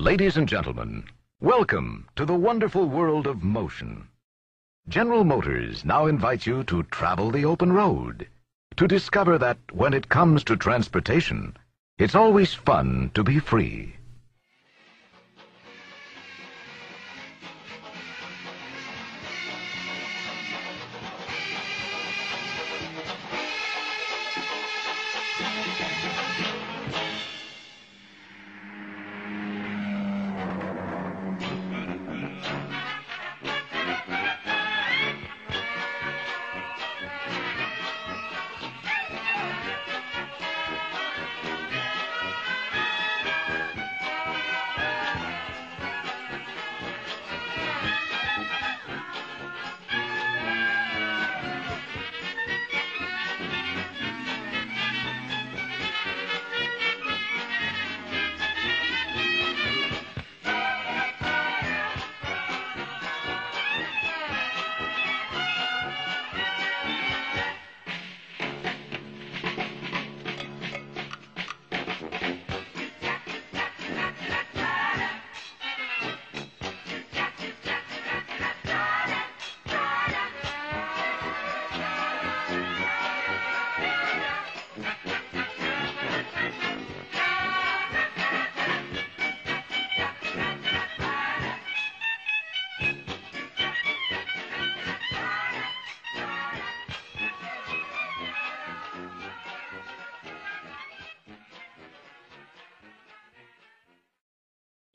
Ladies and gentlemen, welcome to the wonderful world of motion. General Motors now invites you to travel the open road, to discover that when it comes to transportation, it's always fun to be free.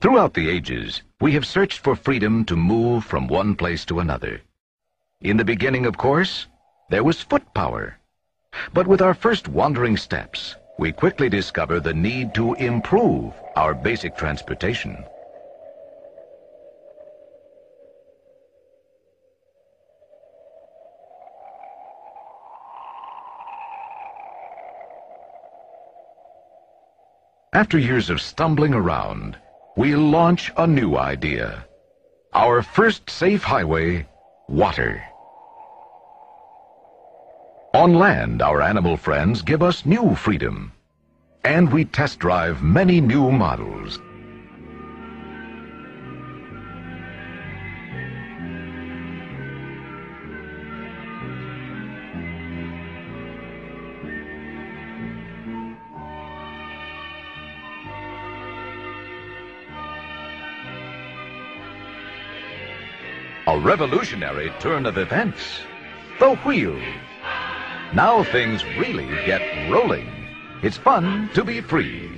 Throughout the ages, we have searched for freedom to move from one place to another. In the beginning, of course, there was foot power. But with our first wandering steps, we quickly discover the need to improve our basic transportation. After years of stumbling around, we launch a new idea. Our first safe highway, water. On land, our animal friends give us new freedom. And we test drive many new models. Revolutionary turn of events. The wheel. Now things really get rolling. It's fun to be free.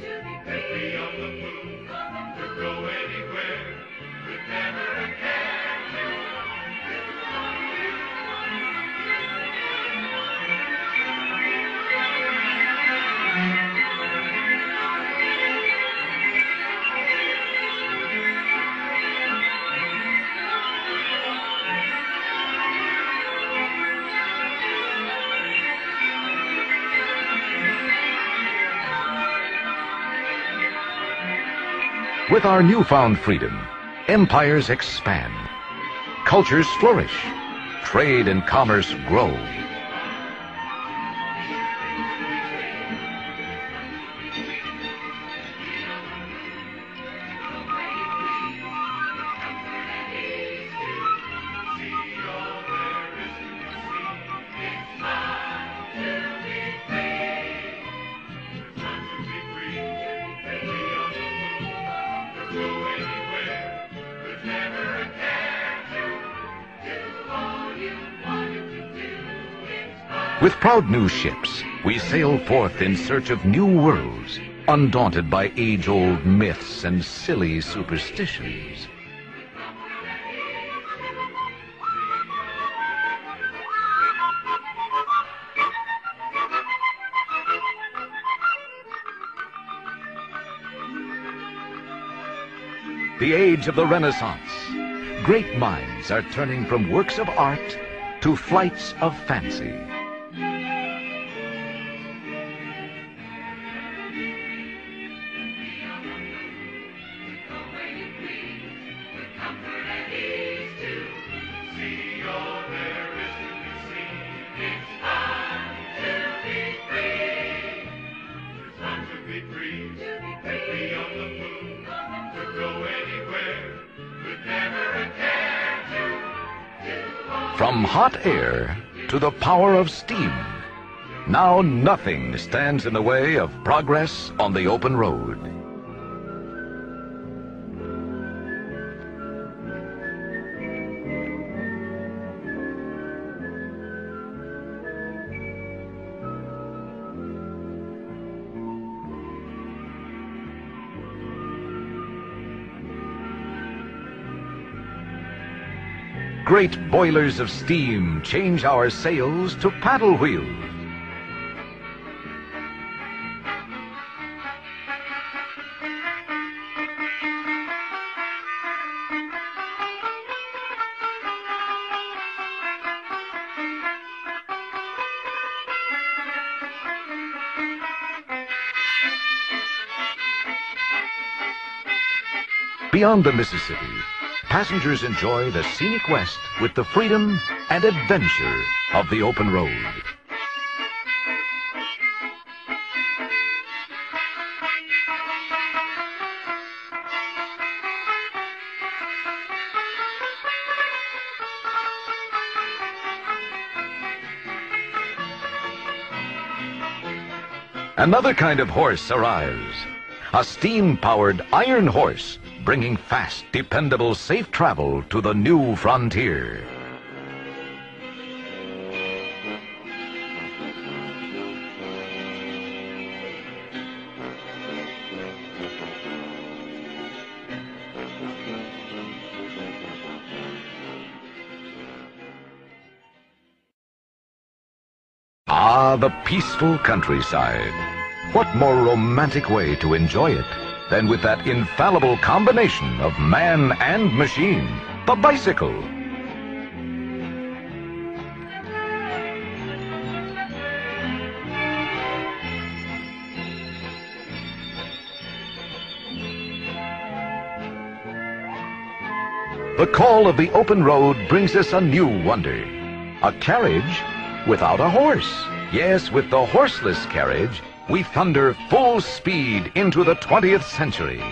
With our newfound freedom, empires expand, cultures flourish, trade and commerce grow. With proud new ships, we sail forth in search of new worlds, undaunted by age-old myths and silly superstitions. The age of the Renaissance. Great minds are turning from works of art to flights of fancy. From hot air to the power of steam. Now nothing stands in the way of progress on the open road. Great boilers of steam change our sails to paddle wheels. Beyond the Mississippi, passengers enjoy the scenic West with the freedom and adventure of the open road. Another kind of horse arrives. A steam-powered iron horse bringing fast, dependable, safe travel to the new frontier. Ah, the peaceful countryside. What more romantic way to enjoy it than with that infallible combination of man and machine, the bicycle. The call of the open road brings us a new wonder. A carriage without a horse. Yes, with the horseless carriage, we thunder full speed into the 20th century.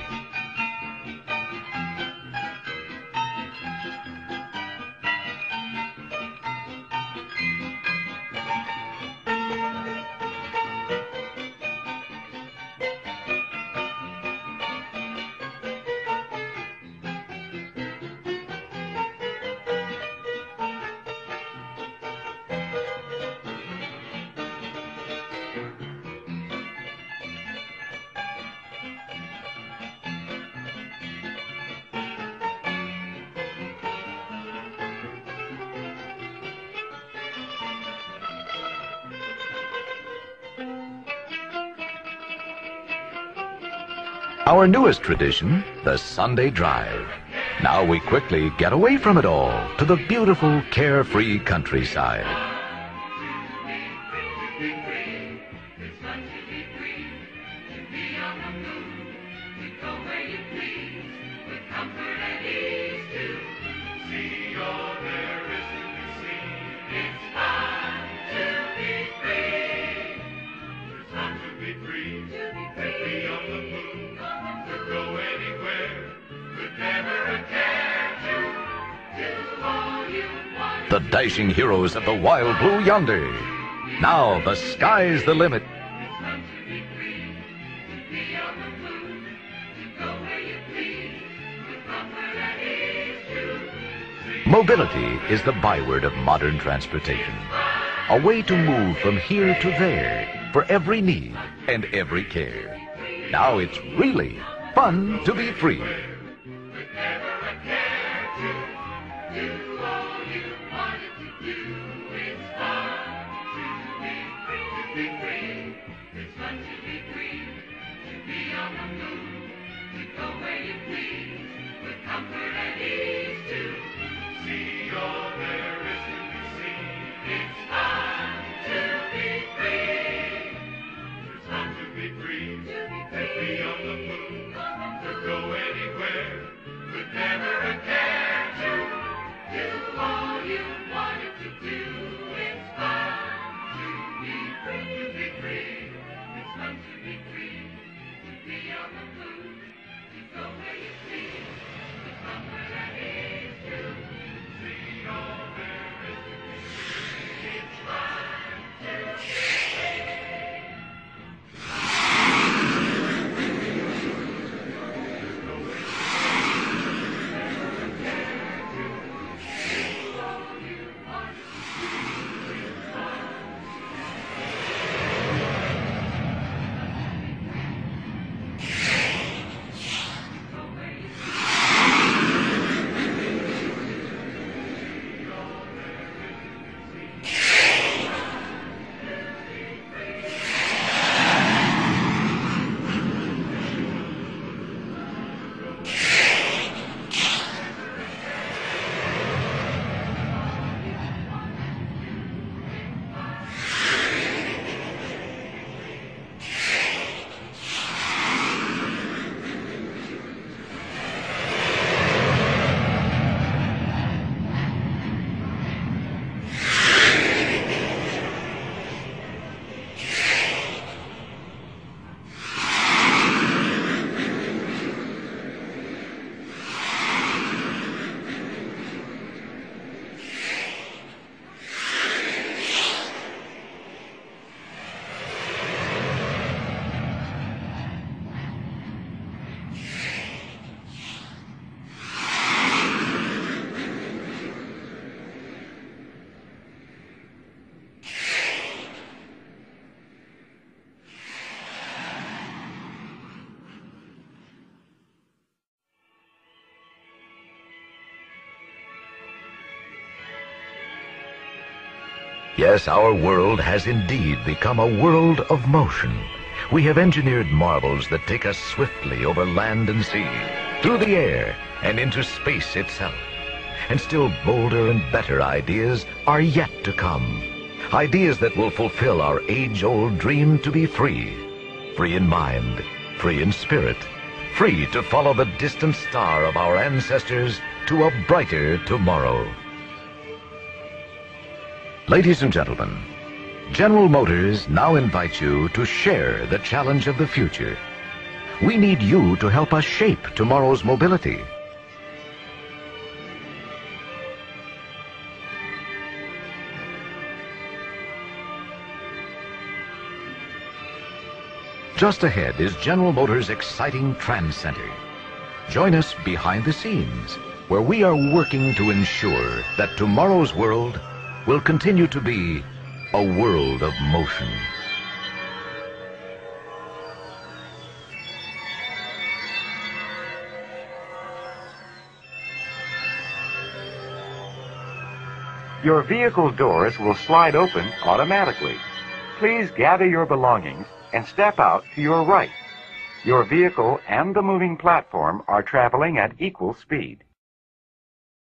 Our newest tradition, the Sunday drive. Now we quickly get away from it all to the beautiful, carefree countryside. The dashing heroes of the wild blue yonder. Now the sky's the limit. Mobility is the byword of modern transportation. A way to move from here to there for every need and every care. Now it's really fun to be free. Yes, our world has indeed become a world of motion. We have engineered marvels that take us swiftly over land and sea, through the air, and into space itself. And still bolder and better ideas are yet to come. Ideas that will fulfill our age-old dream to be free. Free in mind, free in spirit, free to follow the distant star of our ancestors to a brighter tomorrow. Ladies and gentlemen, General Motors now invites you to share the challenge of the future. We need you to help us shape tomorrow's mobility. Just ahead is General Motors' exciting TransCenter. Join us behind the scenes, where we are working to ensure that tomorrow's world will continue to be a world of motion. Your vehicle doors will slide open automatically. Please gather your belongings and step out to your right. Your vehicle and the moving platform are traveling at equal speed.